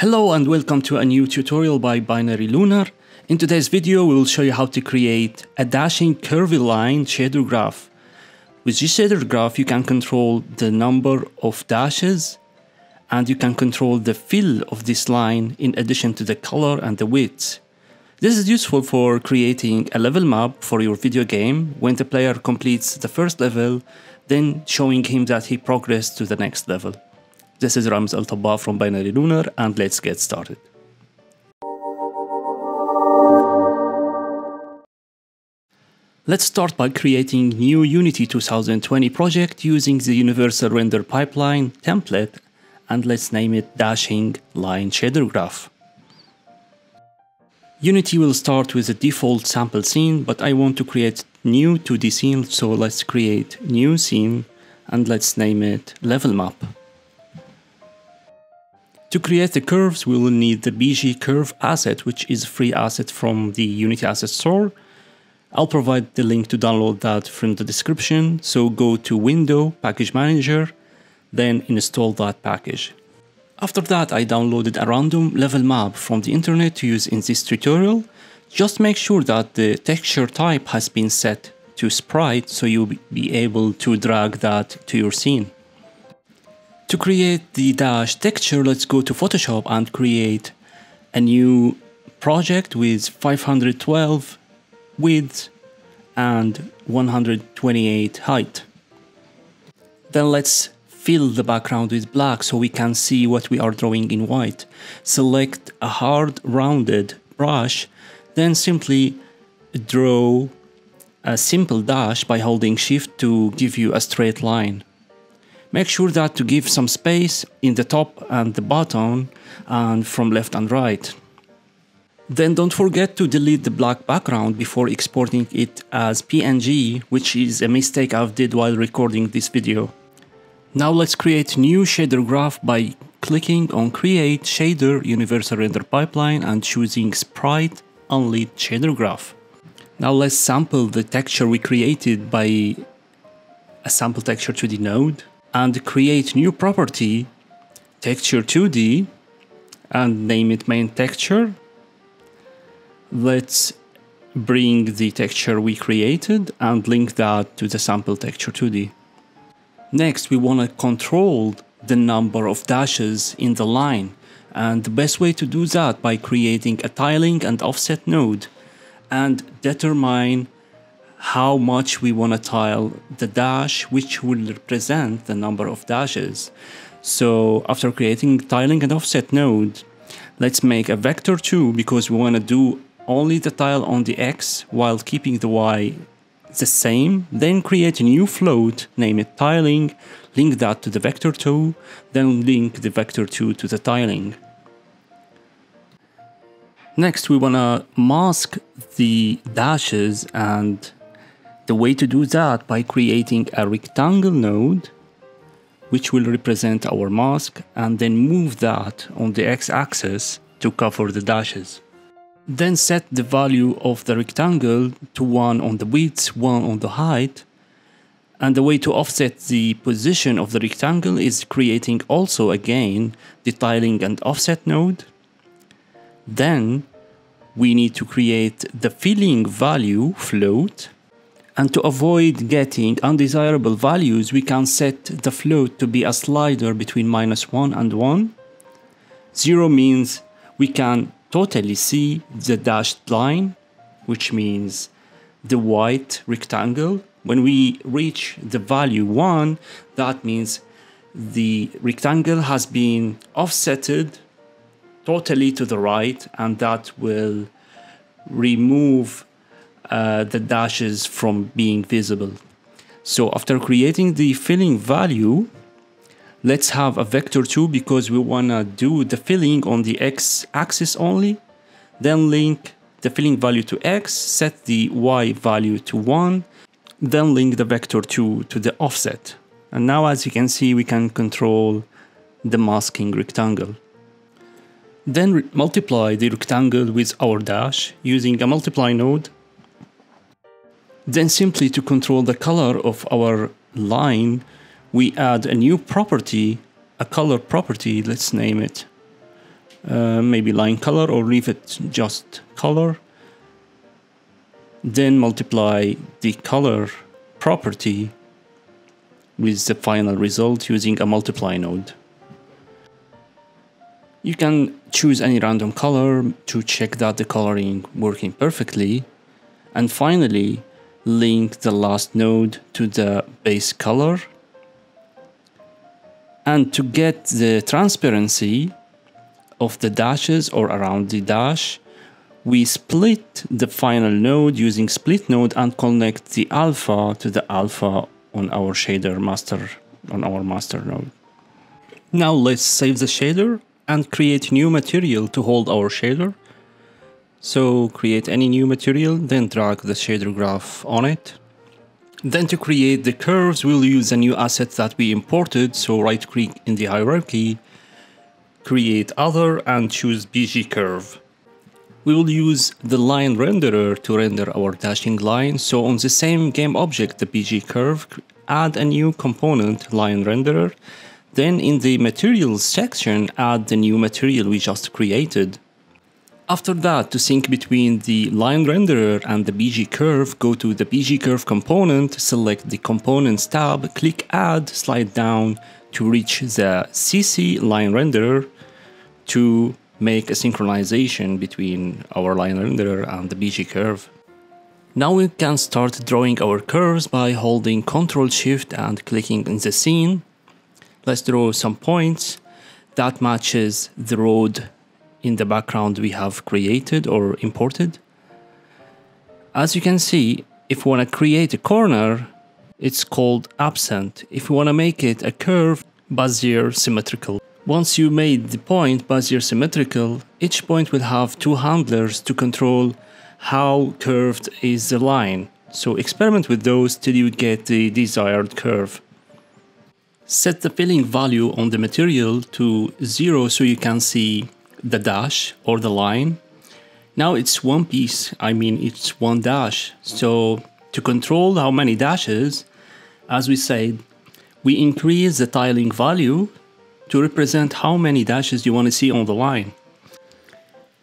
Hello and welcome to a new tutorial by Binary Lunar. In today's video we will show you how to create a dashing curvy line shader graph. With this shader graph you can control the number of dashes and you can control the fill of this line in addition to the color and the width. This is useful for creating a level map for your video game when the player completes the first level, then showing him that he progressed to the next level. This is Rams Al Tabba from Binary Lunar and let's get started. Let's start by creating new Unity 2020 project using the Universal Render Pipeline template and let's name it Dashing Line Shader Graph. Unity will start with a default sample scene, but I want to create new 2D scene, so let's create new scene and let's name it level map. To create the curves, we will need the BG curve asset, which is a free asset from the Unity Asset Store. I'll provide the link to download that from the description. So go to Window, Package Manager, then install that package. After that, I downloaded a random level map from the internet to use in this tutorial. Just make sure that the texture type has been set to sprite so you'll be able to drag that to your scene. To create the dash texture, let's go to Photoshop and create a new project with 512 width and 128 height. Then let's fill the background with black so we can see what we are drawing in white. Select a hard rounded brush, then simply draw a simple dash by holding shift to give you a straight line. Make sure that to give some space in the top and the bottom and from left and right. Then don't forget to delete the black background before exporting it as PNG, which is a mistake I've did while recording this video. Now let's create new shader graph by clicking on create shader universal render pipeline and choosing sprite only shader graph. Now let's sample the texture we created by a sample texture 2D node and create new property texture 2D and name it main texture. Let's bring the texture we created and link that to the sample texture 2D. Next, we want to control the number of dashes in the line. And the best way to do that by creating a tiling and offset node and determine how much we want to tile the dash, which will represent the number of dashes. So after creating tiling and offset node, let's make a vector 2 because we want to do only the tile on the x while keeping the y the same. Then create a new float, name it tiling, link that to the vector 2, then link the vector 2 to the tiling. Next, we want to mask the dashes and the way to do that by creating a rectangle node which will represent our mask and then move that on the x-axis to cover the dashes. Then set the value of the rectangle to 1 on the width, 1 on the height. And the way to offset the position of the rectangle is creating also again the tiling and offset node. Then we need to create the filling value float and to avoid getting undesirable values, we can set the float to be a slider between minus 1 and 1. 0 means we can totally see the dashed line, which means the white rectangle. When we reach the value 1, that means the rectangle has been offsetted totally to the right and that will remove uh, the dashes from being visible. So after creating the filling value, let's have a vector 2 because we want to do the filling on the x-axis only. Then link the filling value to x, set the y value to 1, then link the vector 2 to the offset. And now as you can see, we can control the masking rectangle. Then multiply the rectangle with our dash using a multiply node then simply to control the color of our line, we add a new property, a color property, let's name it uh, maybe line color or leave it just color. Then multiply the color property with the final result using a multiply node. You can choose any random color to check that the coloring working perfectly. And finally, link the last node to the base color. And to get the transparency of the dashes or around the dash, we split the final node using split node and connect the alpha to the alpha on our shader master on our master node. Now let's save the shader and create new material to hold our shader. So create any new material, then drag the shader graph on it. Then to create the curves, we'll use a new asset that we imported. So right click in the hierarchy, create other and choose BG curve. We will use the line renderer to render our dashing line. So on the same game object, the BG curve, add a new component line renderer then in the materials section, add the new material we just created. After that, to sync between the line renderer and the BG curve, go to the BG curve component, select the components tab, click add, slide down to reach the CC line renderer to make a synchronization between our line renderer and the BG curve. Now we can start drawing our curves by holding Ctrl Shift and clicking in the scene let's draw some points that matches the road in the background we have created or imported. As you can see, if we want to create a corner, it's called absent. If we want to make it a curve, Bezier symmetrical. Once you made the point Bezier symmetrical, each point will have two handlers to control how curved is the line. So experiment with those till you get the desired curve. Set the filling value on the material to zero so you can see the dash or the line. Now it's one piece, I mean it's one dash. So to control how many dashes, as we said, we increase the tiling value to represent how many dashes you want to see on the line.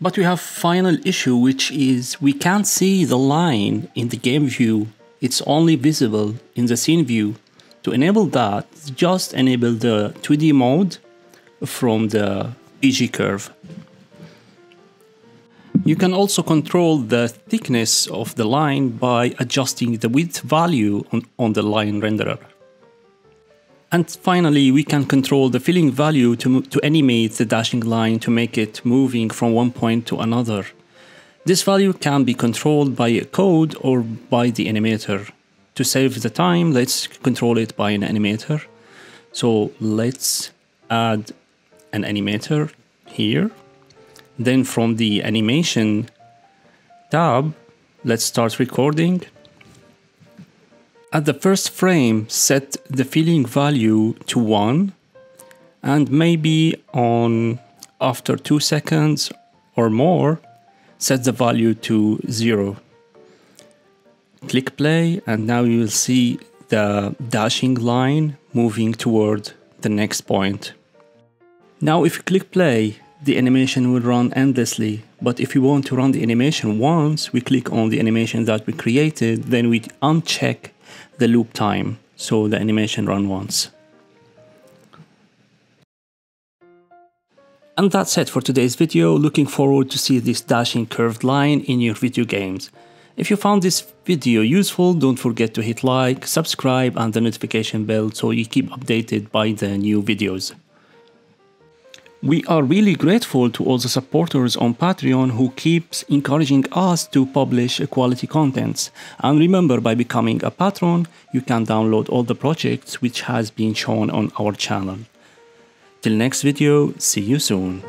But we have final issue which is we can't see the line in the game view. It's only visible in the scene view. To enable that, just enable the 2D mode from the BG curve. You can also control the thickness of the line by adjusting the width value on, on the line renderer. And finally, we can control the filling value to, to animate the dashing line to make it moving from one point to another. This value can be controlled by a code or by the animator. To save the time, let's control it by an animator. So let's add an animator here. Then from the animation tab, let's start recording. At the first frame, set the filling value to 1 and maybe on after 2 seconds or more, set the value to 0 click play and now you will see the dashing line moving toward the next point. Now if you click play, the animation will run endlessly. But if you want to run the animation once, we click on the animation that we created, then we uncheck the loop time, so the animation run once. And that's it for today's video, looking forward to see this dashing curved line in your video games. If you found this video useful, don't forget to hit like, subscribe and the notification bell so you keep updated by the new videos. We are really grateful to all the supporters on Patreon who keeps encouraging us to publish quality contents. And remember, by becoming a patron, you can download all the projects which has been shown on our channel. Till next video, see you soon.